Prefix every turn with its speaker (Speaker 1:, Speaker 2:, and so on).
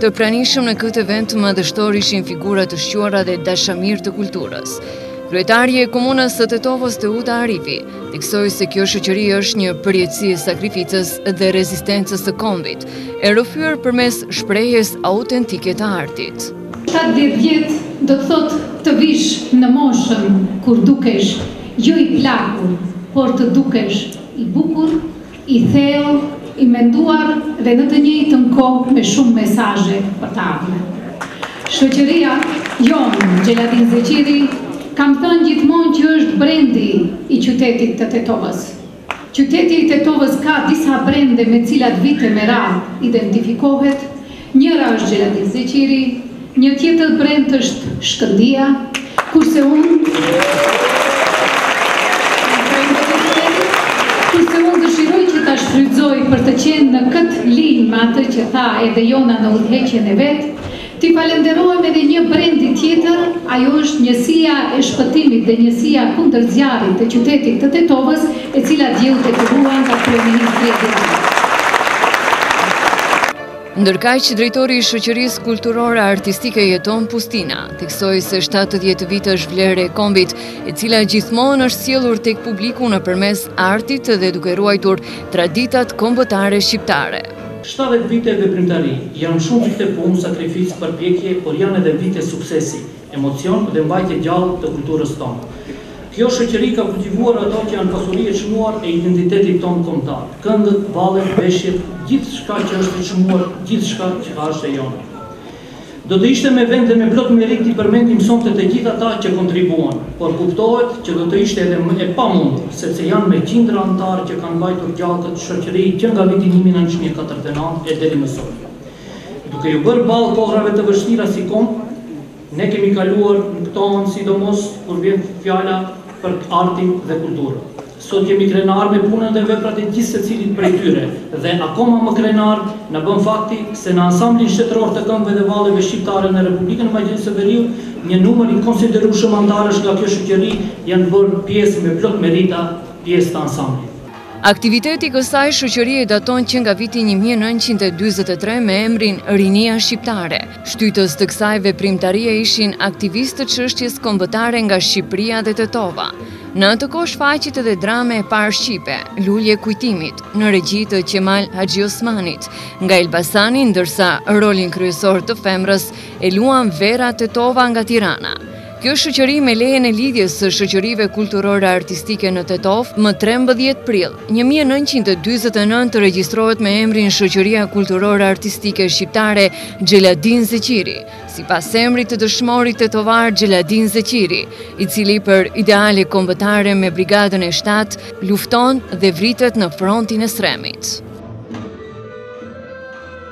Speaker 1: Të pranishëm në këtë event madhështor ishin figura të shquara dhe dashamirë të kulturës. Kryetarje e komunës të Tetovës Teuta Arifi, theksoi se kjo shoqëri është një përjetësi e sakrificës dhe rezistencës së kombit, e rrëfyer përmes shprehjes autentike të artit.
Speaker 2: 70 vjet do të thotë të vish në moshën kur dukesh jo i plakur, por të dukesh i bukur, i thellë, i menduar dhe në të njëjtën kohë me shumë mesazhe për të ardhmen. Shoqëria jonë, Xheladin Zeqiri, kam thënë gjithmonë që është brendi i qytetit të Tetovës. Qyteti i Tetovës ka disa brende me cilat vite me radhë identifikohet, Njëra është Xheladin Zeqiri, një tjetër brend është Shkëndija, kurse unë kurse unë dëshiroj që ta shfrytëzoj për të qenë në këtë linjë me atë që tha edhe Jona në udhëheqjen e vet, t'i falënderohem edhe një brendi tjetër, ajo është Njësia e Shpëtimit dhe Njësia Kundër Zjarrit të qytetit të Tetovës, e cila dje u dekorua nga kryeministri.
Speaker 1: Ndërkaq, drejtori i Shoqërisë Kulturore Artistike Jeton Pustina, theksoi se 70 vite është vlerë e kombit, e cila gjithmonë është sjellur tek publiku nëpërmes artit dhe duke ruajtur traditat kombëtare shqiptare.
Speaker 3: 70 vite veprimtari, janë shumë vite punë, sakrificë, përpjekje, por janë edhe vite suksesi, emocion dhe mbajtje gjallë të kulturës tonë. Kjo shoqëri ka kultivuar ato që janë pasuri e çmuar e identitetit tonë kombëtar, këngët, vallet, veshjet, gjithçka që është e çmuar, gjithçka që ka është e jona. Do të ishte me vend dhe me plot meritë t'i përmendim sonte të gjithë ata që kontribuan, por kuptohet që do të ishte edhe e pamundur, sepse janë me qindra anëtarë që kanë mbajtur gjallë këtë shoqëri që nga viti një mijë e nëntëqind e katërdhjetë e nëntë e deri më sot. Duke iu bërë ballë kohrave të vështira si komb, ne kemi kaluar në këto anë sidomos kur vjen fjala për artin dhe kulturën. Sot jemi krenarë me punën dhe veprat e gjithsecilit prej tyre dhe akoma më krenarë na bën fakti se në Ansamblin Shtetëror të Këngëve dhe Valleve Shqiptare në Republikën e Maqedonisë së Veriut një numër i konsiderueshëm anëtarësh nga kjo shoqëri janë bërë pjesë me plot merita pjesëtarë të Ansamblit
Speaker 1: Aktiviteti i kësaj shoqërie daton që nga viti një mijë e nëntëqind e njëzet e tre me emrin Rinia Shqiptare. Shtytës të kësaj veprimtarie ishin aktivistë të çështjes kombëtare nga Shqipëria dhe Tetova. Në atë kohë shfaqet edhe drama e parë shqipe, Lulja e kujtimit, në regji të Qemal Haxhiosmanit, nga Elbasani, ndërsa rolin kryesor të femrës e luan Vera Tetova nga Tirana. Kjo shoqëri me lejen e Lidhjes së Shoqërive Kulturore Artistike në Tetovë, më trembëdhjetë prill, një mijë e nëntëqind e dyzet e nëntë regjistrohet me emrin Shoqëria Kulturore Artistike Shqiptare Xheladin Zeqiri, sipas emrit të dëshmorit tetovar Xheladin Zeqiri, i cili për ideale kombëtare me Brigadën e shtatë lufton dhe vritet në frontin e Sremit.